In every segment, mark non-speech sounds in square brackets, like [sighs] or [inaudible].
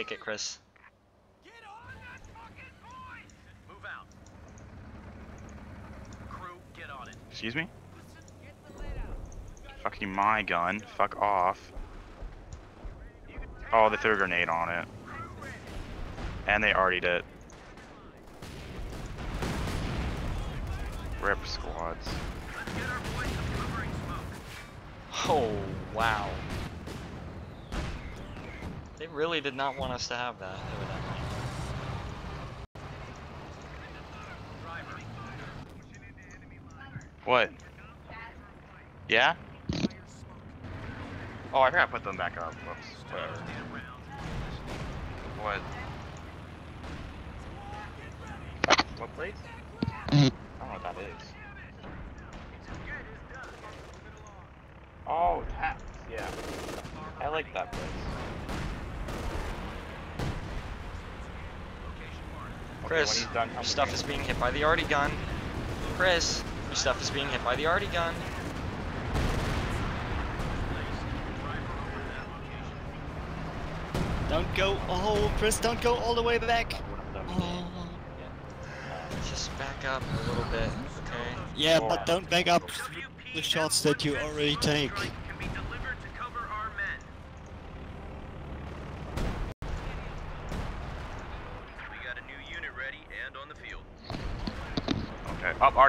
take it, Chris. Move out. Crew, get on it. Excuse me? Fucking my gun. Fuck off. Oh, they threw a grenade on it. And they already did. Rip squads. Let's get our boys some covering smoke. Oh, wow. They really did not want us to have that, evidently. What? Yeah? Oh, I forgot to put them back up. Whoops. Whatever. What? What place? Mm-hmm. I don't know what that is. Oh, taps. Yeah. I like that place. Location marked. Okay, when Chris, he's done, your stuff is being hit by the arty gun. Chris, your stuff is being hit by the arty gun. Don't go. Oh, Chris, don't go all the way back. Oh. Just back up a little bit, okay? Yeah, but don't back up the shots that you already take. Can be delivered to cover our men. We got a new unit ready and on the field.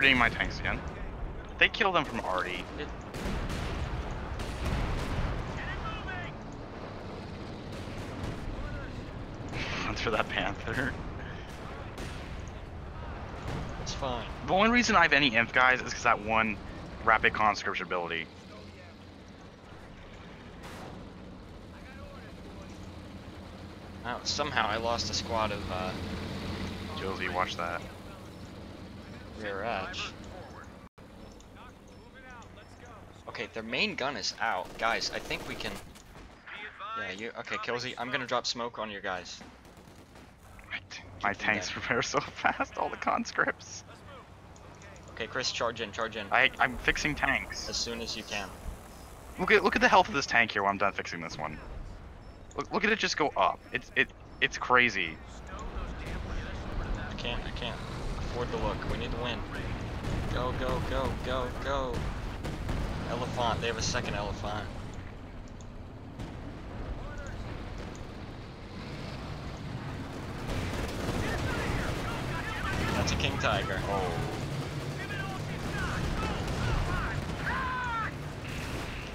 Oh, my tanks again. They kill them from arty. It, [laughs] That's for that panther. it's fine. The only reason I have any imp guys is because that one rapid conscription ability. Somehow I lost a squad of uh, Josie, watch that. Rear edge. Okay, their main gun is out. Guys, I think we can... Yeah, you... Okay, Killsy, I'm gonna drop smoke on your guys. My, t- my Keep them tanks dead. repair so [laughs] fast, all the conscripts. Okay, Chris, charge in, charge in. I, I'm fixing tanks. As soon as you can. Look at look at the health of this tank here while I'm done fixing this one. Look, look at it just go up. It's it it's crazy. I can't, I can't afford to look. We need to win. Go, go, go, go, go. Elephant, they have a second elephant. That's a king tiger. Oh.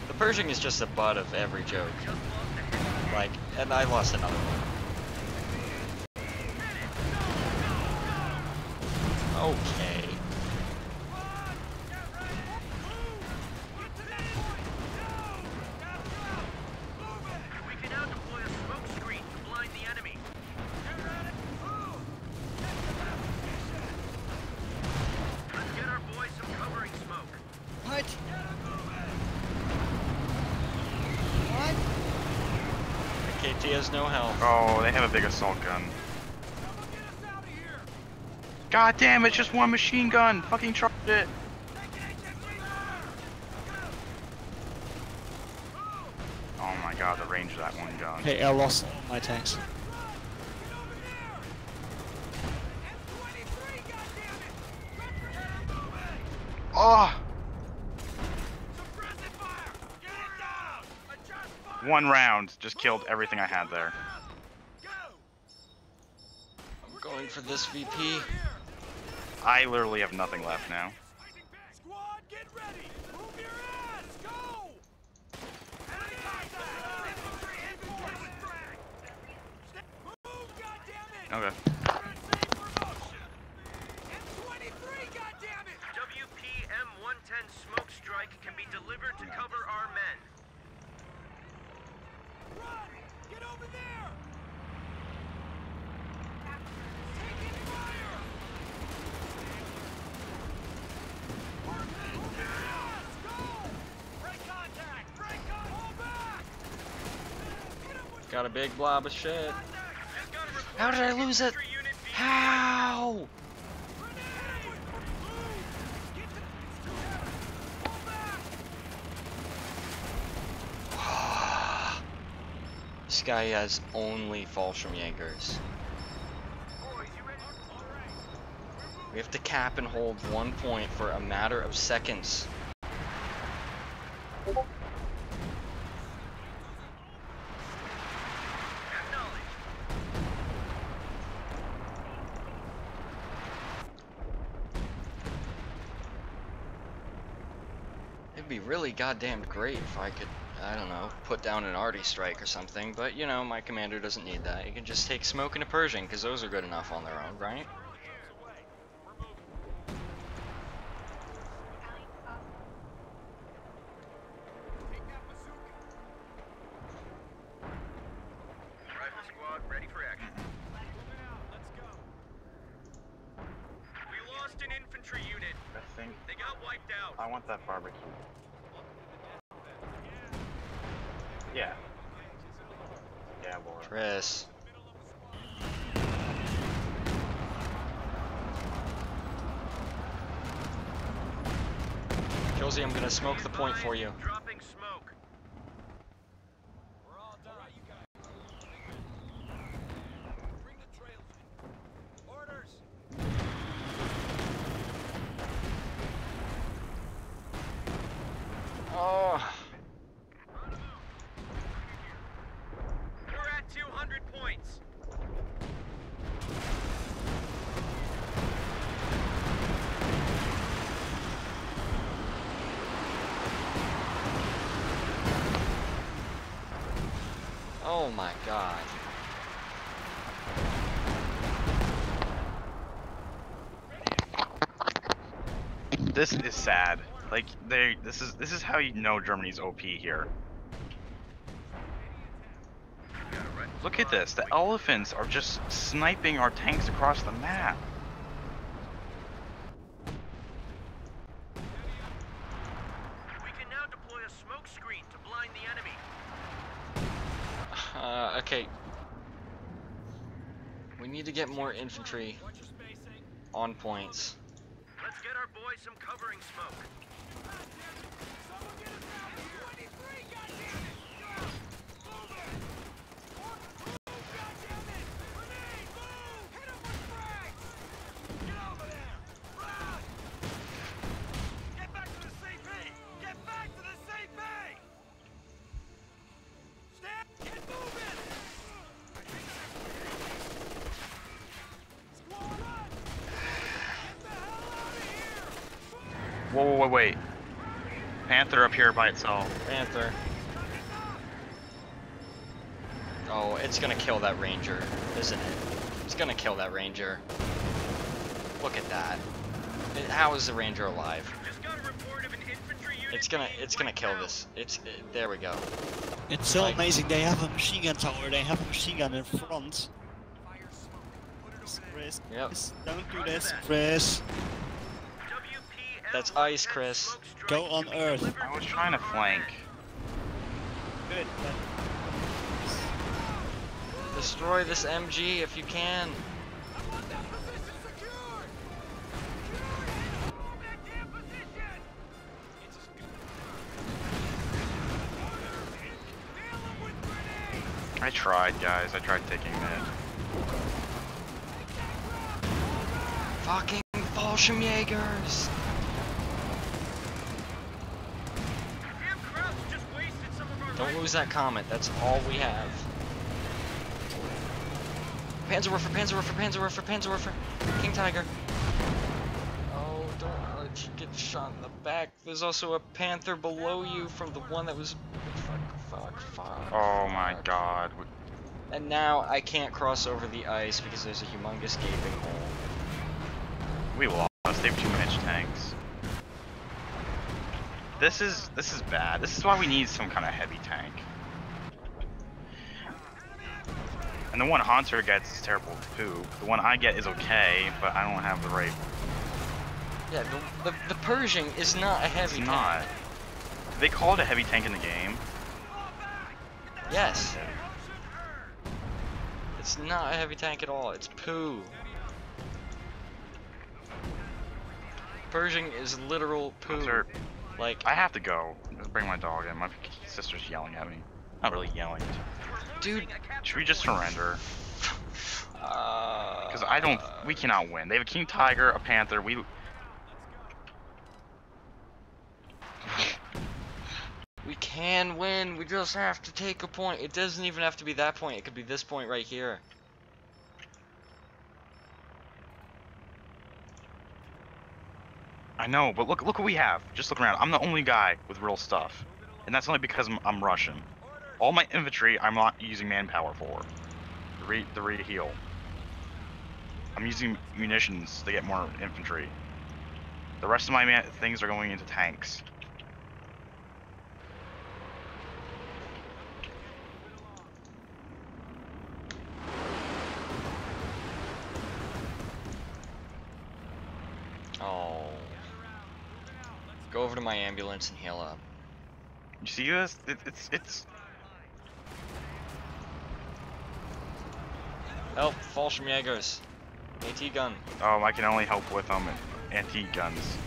The Pershing is just the butt of every joke. Like, and I lost another one. Okay. We can now deploy a smoke screen to blind the enemy. Let's get our boys some covering smoke. What? What? KT has no health. Oh, they have a big assault gun. God damn, it's just one machine gun. Fucking charge it. Oh my god, the range of that one gun. Okay, I lost my tanks. Oh! One round just killed everything I had there. I'm going for this VP. I literally have nothing left now. Squad, get ready! Move your ass! Go! Okay. WP M110 smoke strike can be delivered to cover our men. Run! Get over there! Got a big blob of shit. How did I lose it? How? [sighs] This guy has only Fallschirmjägers. We have to cap and hold one point for a matter of seconds. It'd be really goddamn great if I could, I don't know, put down an arty strike or something, but you know, my commander doesn't need that. He can just take smoke and a Pershing, because those are good enough on their own, right? Rifle squad ready for action. We lost an infantry unit. I think They got wiped out. I want that barbecue. Yeah. Yeah. Chris. Josie, I'm gonna smoke the point for you. Dropping smoke. Oh, We're at 200 points. oh my god. This is sad. Like they, this is this is how you know Germany's OP here. Look at this. The elephants are just sniping our tanks across the map. We can now deploy a smoke screen to blind the enemy. Uh, okay. We need to get more infantry on points. Let's get our boys some covering smoke. Get back to the CP! Get back to the CP! Stand! Get moving! Squad up! Get the hell out of here! Whoa, whoa, whoa, wait. Panther up here by itself. Panther. Oh, it's gonna kill that ranger, isn't it? It's gonna kill that ranger. Look at that. It- How is the ranger alive? Just got a report of an infantry unit It's gonna, it's gonna kill this. It's, uh, there we go. It's so Like- amazing. They have a machine gun tower. They have a machine gun in front. Chris, Yep. Chris, don't do this, Chris. WPL That's ice, Chris. Go on Earth. I was trying to flank. Good. Destroy this MG if you can. I tried, guys. I tried taking mid. Fucking Fallschirmjägers! Damn Krauts just wasted some of our Don't lose that comment, that's all we have. Panzerwerfer, Panzerwerfer, Panzerwerfer, Panzerwerfer, King Tiger. Oh, don't let you get shot in the back. There's also a Panther below you from the one that was. Fuck, fuck, fuck. Oh my fuck. god. And now I can't cross over the ice because there's a humongous gaping hole. We lost. They have too many tanks. This is this is bad. This is why we need some kind of heavy tank. And the one Hunter gets is terrible too. The one I get is okay, but I don't have the right. Yeah, the, the, the Pershing is not a It's heavy tank. not. They call it a heavy tank in the game. Yes. It's not a heavy tank at all. It's poo. Pershing is literal poo. Hunter, Like, I have to go. Just bring my dog in. My sister's yelling at me. Not really yelling. dude. Should we just surrender? Uh, because Because I don't. We cannot win. They have a king tiger, a panther. We. We can win. We just have to take a point. It doesn't even have to be that point. It could be this point right here. I know, but look, look what we have. Just look around. I'm the only guy with real stuff, and that's only because I'm, I'm Russian. All my infantry, I'm not using manpower for. The re, the re heal. I'm using munitions to get more infantry. The rest of my things are going into tanks. Oh. Go over to my ambulance and heal up. You see this? It, it's it's. Help, Fallschirmjägers. AT gun. Um, I can only help with um anti guns.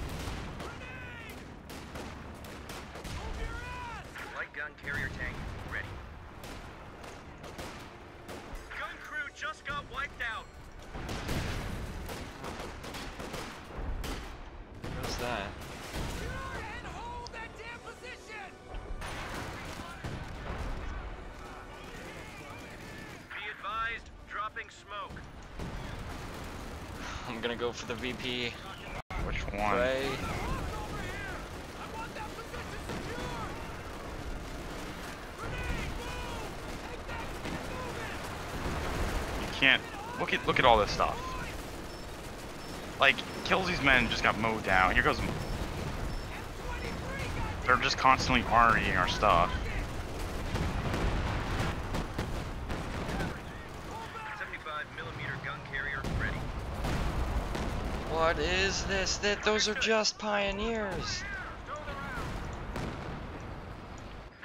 I'm gonna go for the VP. Which one? Ray. You can't look at look at all this stuff. Like kills these men just got mowed down. Here goes. They're just constantly REing our stuff. 75 millimeter gun carrier ready. What is this? That those are just pioneers.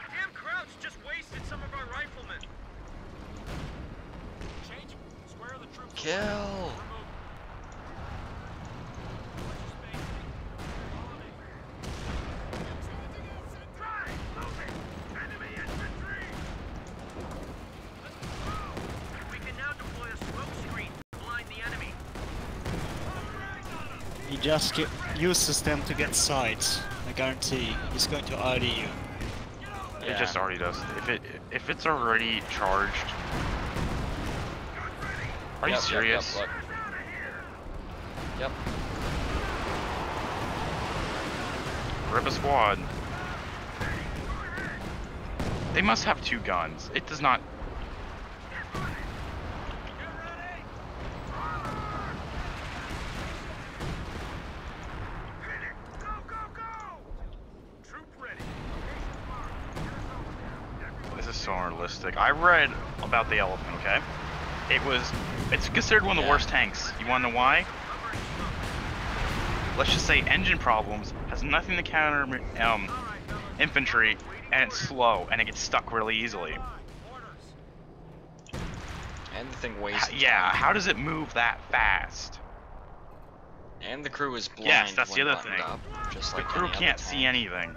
Damn Krauts just wasted some of our riflemen. Kill. We can now deploy a smoke screen to blind the enemy. He just get, uses them to get sights. I guarantee he's going to ID you. It just already does. If it if it's already charged. Are you Yep, yep, serious? Yep, yep. Rip a squad. They must have two guns. It does not. Go, go, go! Troop ready. This is so unrealistic. I read about the elephant. Okay, it was. It's considered one of the worst tanks. You wanna know why? Let's just say engine problems has nothing to counter um infantry, and it's slow and it gets stuck really easily. And the thing weighs. Yeah, ton. how does it move that fast? And the crew is blind. Yes, that's the other thing. Up, just The crew can't see anything.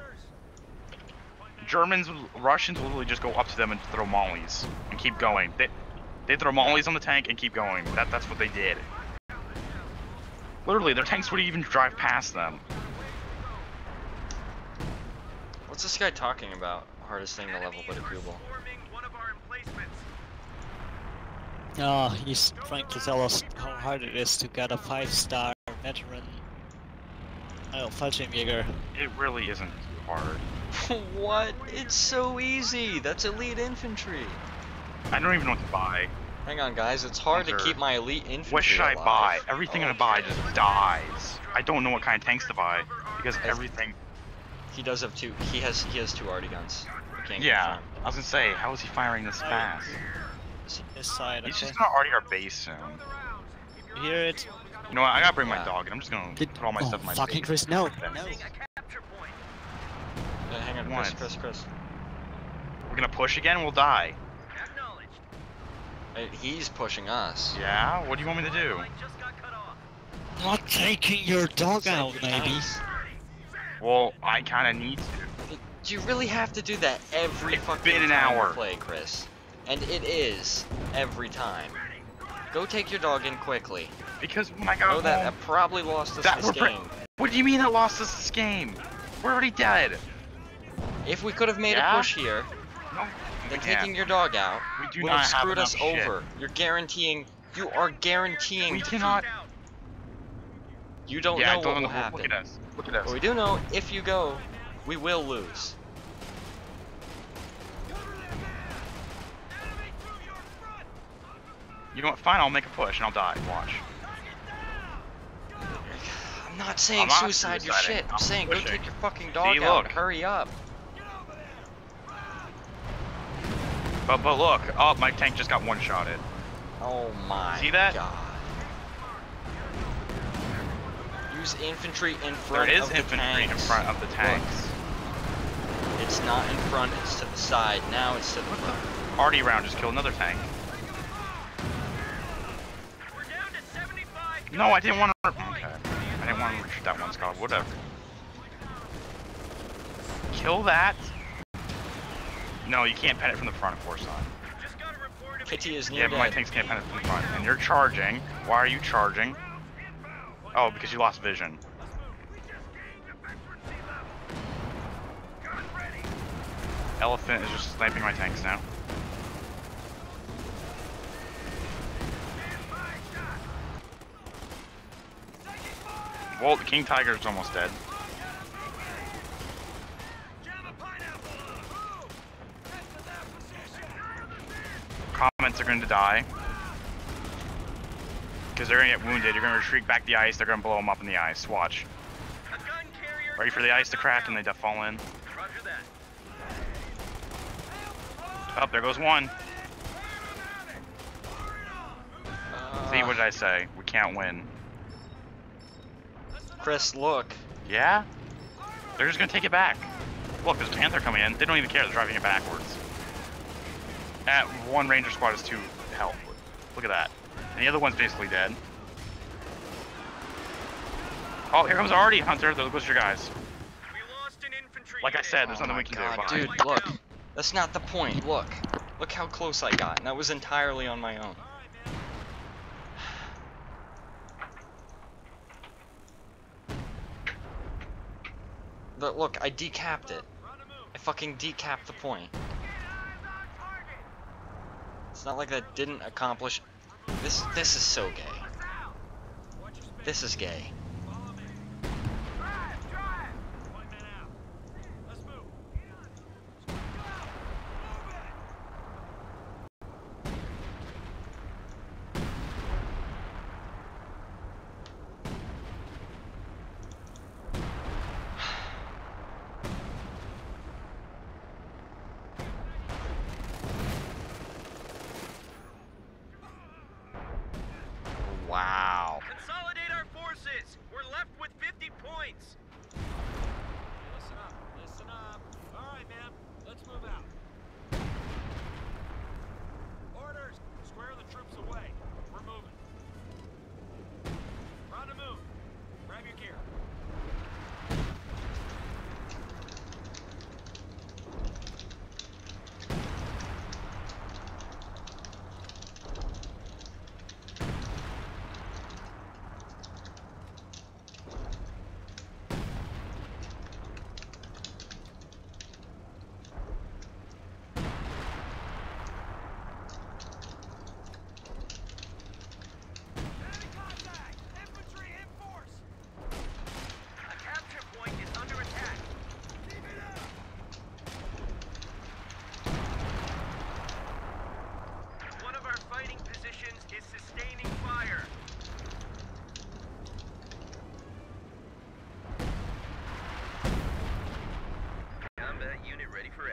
Germans, Russians will literally just go up to them and throw mollies and keep going. They, they throw mollies on the tank and keep going. That, that's what they did. Literally, their tanks wouldn't even drive past them. What's this guy talking about? Hardest thing to level Enemy but a are Kubel. swarming one of our emplacements. Ah, he's trying to tell us how hard it is to get a five-star veteran. Oh, Fallschirmjäger. It really isn't too hard. [laughs] what? It's so easy. That's elite infantry. I don't even know what to buy. Hang on, guys. It's hard to Hunter. keep my elite infantry What should I buy? Everything Oh, I buy just dies. I don't know what kind of tanks to buy because As- everything. He does have two. He has. He has two arty guns. Yeah, confirm. I was gonna say, how is he firing this fast? This side, He's okay. just gonna already our base soon. You hear it? You know what? I gotta bring my dog, and I'm just gonna Did- put all my oh, stuff in my fucking base. Chris, no, Then no. Seeing a capture point. Yeah, hang Chris, Once. Chris, Chris. We're gonna push again. We'll die. Acknowledged. He's pushing us. Yeah. What do you want me to do? Line just got cut off. Not taking your dog out, maybe. Well, I kind of need to. Do you really have to do that every It's fucking been an time hour. play, Chris? And it is every time. Go take your dog in quickly. Because oh when I got Know oh, that that probably lost us That this game. what do you mean it lost us this game? We're already dead. If we could have made Yeah? a push here, No, then taking your dog out We do would not have screwed us shit. over. You're guaranteeing. You are guaranteeing. We cannot. You don't yeah, know don't what will happen. look at us. Look at us. But we do know if you go, we will lose. You know what? Fine, I'll make a push and I'll die. Watch. I'm not saying I'm not suicide your suiciding. shit. I'm, I'm saying go take your fucking dog See, out. look. Hurry up. But but look, oh my tank just got one shotted. Oh my See that? god. Use infantry in front is of the infantry in tanks. front of the tanks. It's not in front, it's to the side. Now it's to the front. Arty round just killed another tank. We're down to 75 No, I didn't want to. guns. Okay. I didn't want to shoot that one, Scott. Whatever. Kill that. No, you can't pen it from the front, of course not. Just got a report of Kitty is Yeah, but my dead. tanks can't pen it from the front. And you're charging. Why are you charging? Oh, because you lost vision. Elephant is just sniping my tanks now. Well, the King Tiger's almost dead. Comments are going to die. Because they're going to get wounded. You're going to retreat back the ice. They're going to blow them up in the ice. Watch. A gun carrier Ready for the ice to crack and they just fall in. Roger that. Up, there goes one. See, what did Uh, I say? We can't win. Chris, look. Yeah? They're just gonna take it back. Look, there's a Panther coming in. They don't even care. They're driving it backwards. That one Ranger squad is too help. Look at that. And the other one's basically dead. Oh, here comes arty, Hunter. There goes your guys. We lost an infantry Like I said, there's oh nothing we can god, do. dude, about it. look. That's not the point. Look. Look how close I got. And that was entirely on my own. [sighs] But look, I decapped it. I fucking decapped the point. It's not like that didn't accomplish. This this is so gay. This is gay.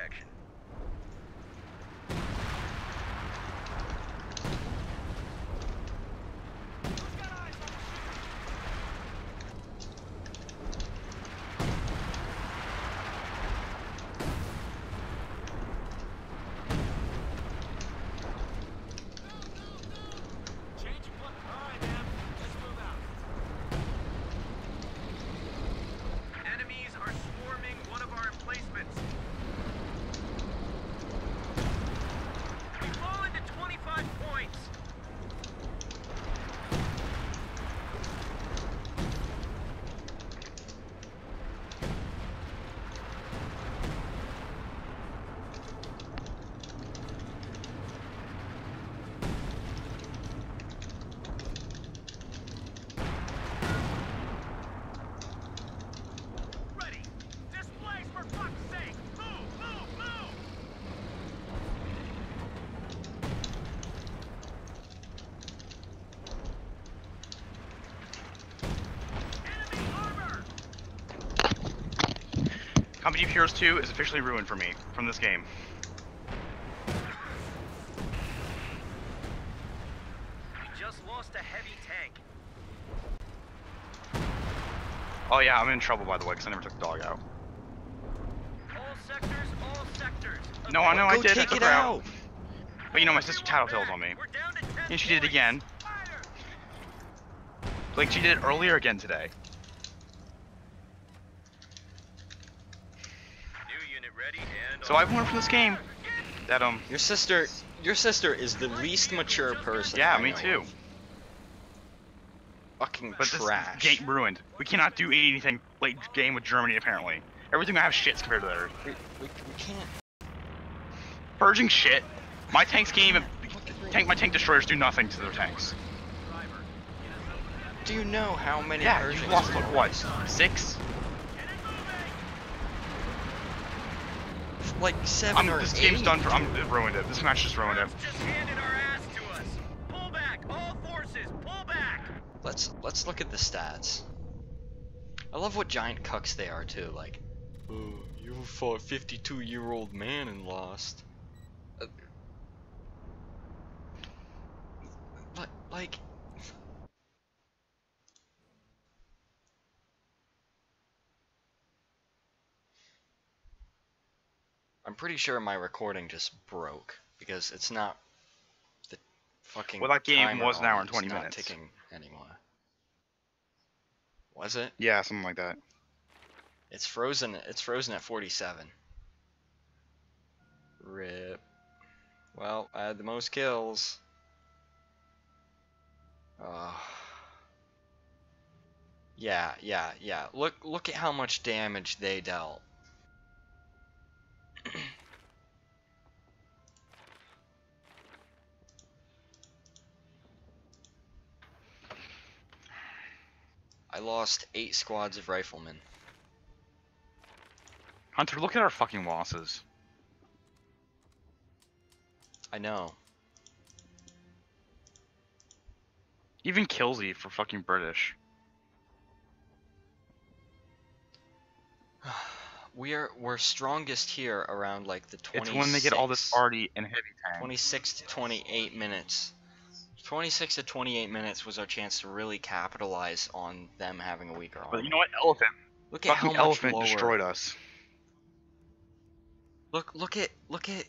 action. Company of Heroes 2 is officially ruined for me from this game. We just lost a heavy tank. Oh yeah, I'm in trouble by the way, because I never took the dog out. All sectors, all sectors. No, I know I Go did. I take took it her out. But you know, my sister tattletales on me. We're down to 10 And she did it again. Like she did it earlier again today. New unit ready and So I've learned from this game that um Your sister, your sister is the least mature person. yeah, I me know too. Fucking But trash. this game ruined. We cannot do anything late game with Germany apparently. Everything I have shits compared to theirs. we, we, we can't. Purging shit. My tanks can't even tank my tank destroyers do nothing to their tanks. Do you know how many Yeah, you've lost like what? Six? Like 7 I'm, or this eight. game's done for I'm it ruined it. This match just ruined it. Just handed our ass to us. Pull back, all forces, pull back. Let's let's look at the stats. I love what giant cucks they are too. Like, oh, you fought 52 year old man and lost. Uh, But like, I'm pretty sure my recording just broke because it's not the fucking. Well, that game was an hour and is 20 not minutes. Ticking anymore. Was it? Yeah, something like that. It's frozen. It's frozen at 47. Rip. Well, I had the most kills. Uh, yeah, yeah, yeah. Look, look at how much damage they dealt. Lost eight squads of riflemen. Hunter, look at our fucking losses. I know. Even Killsy for fucking British. [sighs] We are we're strongest here around like the 26. It's when they get all this arty and heavy tank. 26 to 28 minutes. 26 to 28 minutes was our chance to really capitalize on them having a weaker army. But you know what? Elephant. look at how Fucking much elephant lower. destroyed us. Look look at look at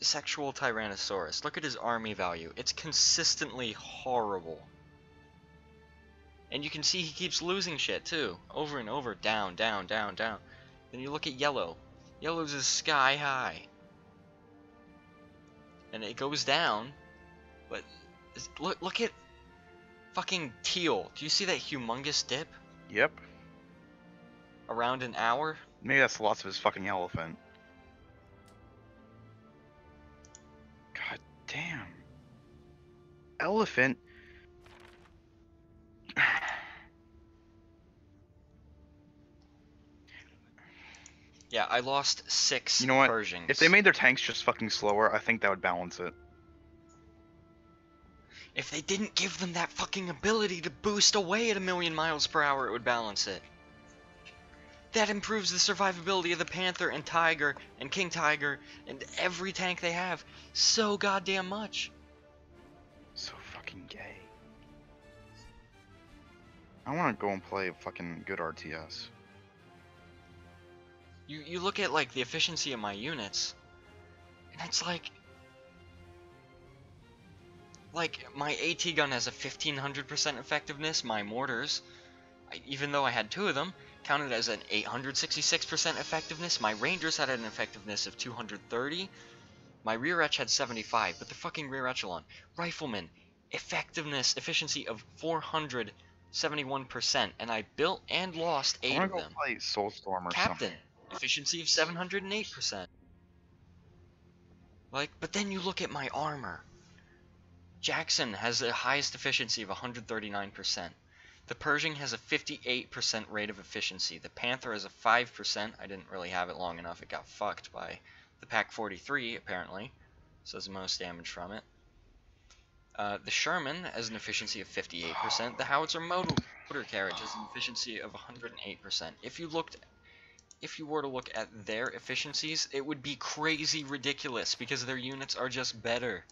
sexual tyrannosaurus. Look at his army value. It's consistently horrible. And you can see he keeps losing shit too. Over and over. Down, down, down, down. Then you look at yellow. Yellow's is sky high. And it goes down. But look look at fucking teal. Do you see that humongous dip? Yep. Around an hour? Maybe that's lots of his fucking elephant. God damn. Elephant. [sighs] Yeah, I lost six You know what? Pershings. If they made their tanks just fucking slower, I think that would balance it. If they didn't give them that fucking ability to boost away at a million miles per hour, it would balance it. That improves the survivability of the Panther and Tiger and King Tiger and every tank they have so goddamn much. So fucking gay. I want to go and play fucking good RTS. You you look at like the efficiency of my units, and it's like like my AT gun has a 1500% effectiveness. My mortars, I, even though I had two of them, counted as an 866% effectiveness. My rangers had an effectiveness of 230. My rear etch had 75, but the fucking rear echelon rifleman effectiveness efficiency of 471%, and I built and lost I eight of go them. play Soulstorm or Captain, something. efficiency of 708%. Like, but then you look at my armor. Jackson has the highest efficiency of 139%. The Pershing has a 58% rate of efficiency. The Panther has a 5%. I didn't really have it long enough. It got fucked by the Pak 43, apparently. So it's the most damage from it. Uh, the Sherman has an efficiency of 58%. The Howitzer motor, motor carriage has an efficiency of 108%. If you looked if you were to look at their efficiencies, it would be crazy ridiculous because their units are just better.